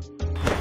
あ!